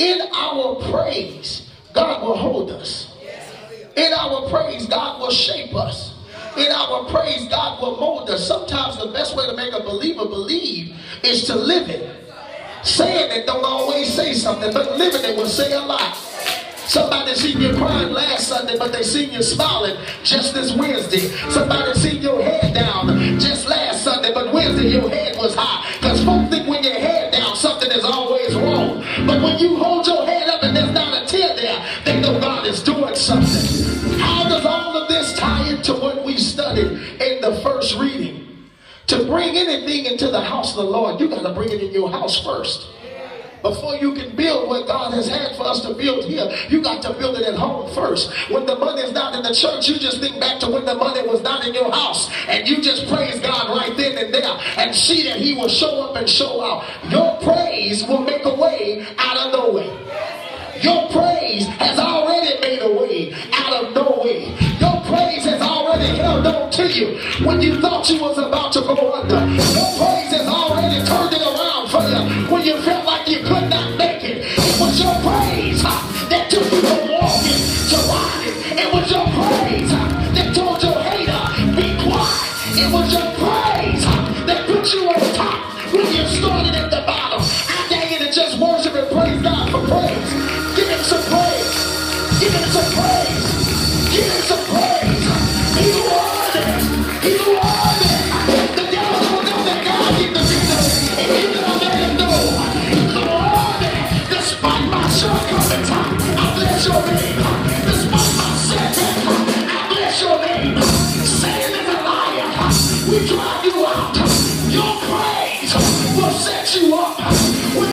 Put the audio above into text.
in our praise, God will hold us. In our praise, God will shape us. In our praise, God will mold us. Sometimes the best way to make a believer believe is to live it. Saying it don't always say something, but living it will say a lot. Somebody seen you crying last Sunday, but they seen you smiling just this Wednesday. Somebody seen your head down just last Sunday, but Wednesday your head was high. Because folks But when you hold your head up and there's not a tear there, they know God is doing something. How does all of this tie into what we studied in the first reading? To bring anything into the house of the Lord, you got to bring it in your house first. Before you can build what God has had for us to build here, you got to build it at home first. When the money is not in the church, you just think back to when the money was not in your house. And you just praise God right then in there and see that he will show up and show out. Your praise will make a way out of no way. Your praise has already made a way out of no way. Your praise has already held on to you when you thought you was about to go under. Your praise has already turned it around for you when you felt like you could not make it. It was your praise huh, that took you from walking to riding. It was your praise huh, that told your hater, be quiet. It was your praise. worship and praise God for praise. Give him some praise. Give him some praise. Give him some praise. He's worthy. He's worthy. The devil will know that God gave the victory. And he's gonna let him know. He's worthy. Despite my shortcomings, I bless your name. Despite my setback, I bless your name. Satan is a liar. We drive you out. Your praise will set you up.